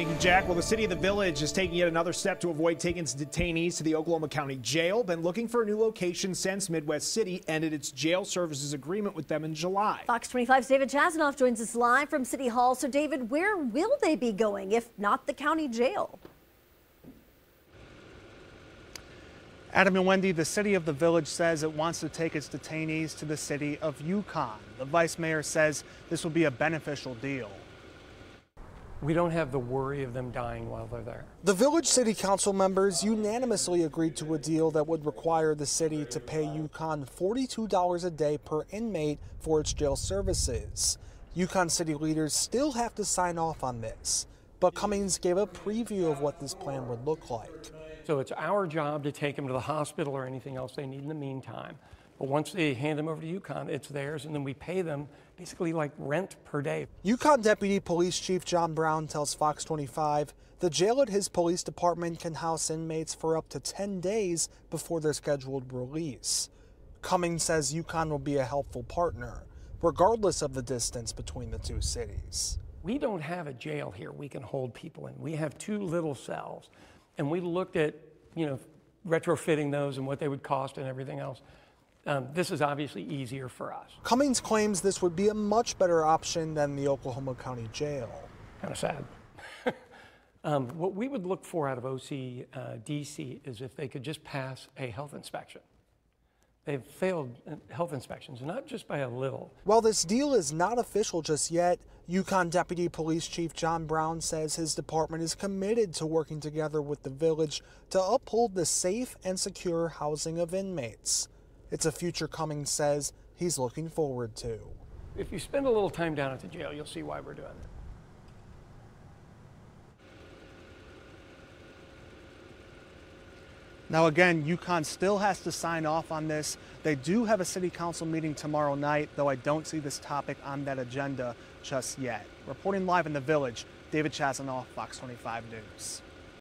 Thank you, Jack. Well, the city of the village is taking yet another step to avoid taking its detainees to the Oklahoma County Jail. Been looking for a new location since Midwest City ended its jail services agreement with them in July. Fox 25's David Chasanov joins us live from City Hall. So, David, where will they be going if not the county jail? Adam and Wendy, the city of the village says it wants to take its detainees to the city of Yukon. The vice mayor says this will be a beneficial deal. We don't have the worry of them dying while they're there. The village city council members unanimously agreed to a deal that would require the city to pay Yukon $42 a day per inmate for its jail services. Yukon city leaders still have to sign off on this, but Cummings gave a preview of what this plan would look like. So it's our job to take them to the hospital or anything else they need in the meantime. But once they hand them over to Yukon, it's theirs, and then we pay them basically like rent per day. Yukon Deputy Police Chief John Brown tells Fox 25 the jail at his police department can house inmates for up to 10 days before their scheduled release. Cummings says Yukon will be a helpful partner, regardless of the distance between the two cities. We don't have a jail here we can hold people in. We have two little cells, and we looked at, you know, retrofitting those and what they would cost and everything else. Um, this is obviously easier for us. Cummings claims this would be a much better option than the Oklahoma County Jail. Kind of sad. um, what we would look for out of OCDC uh, is if they could just pass a health inspection. They've failed uh, health inspections, not just by a little. While this deal is not official just yet, Yukon Deputy Police Chief John Brown says his department is committed to working together with the village to uphold the safe and secure housing of inmates. It's a future Cummings says he's looking forward to. If you spend a little time down at the jail, you'll see why we're doing it. Now, again, Yukon still has to sign off on this. They do have a city council meeting tomorrow night, though I don't see this topic on that agenda just yet. Reporting live in the village, David Chasanov, Fox 25 News.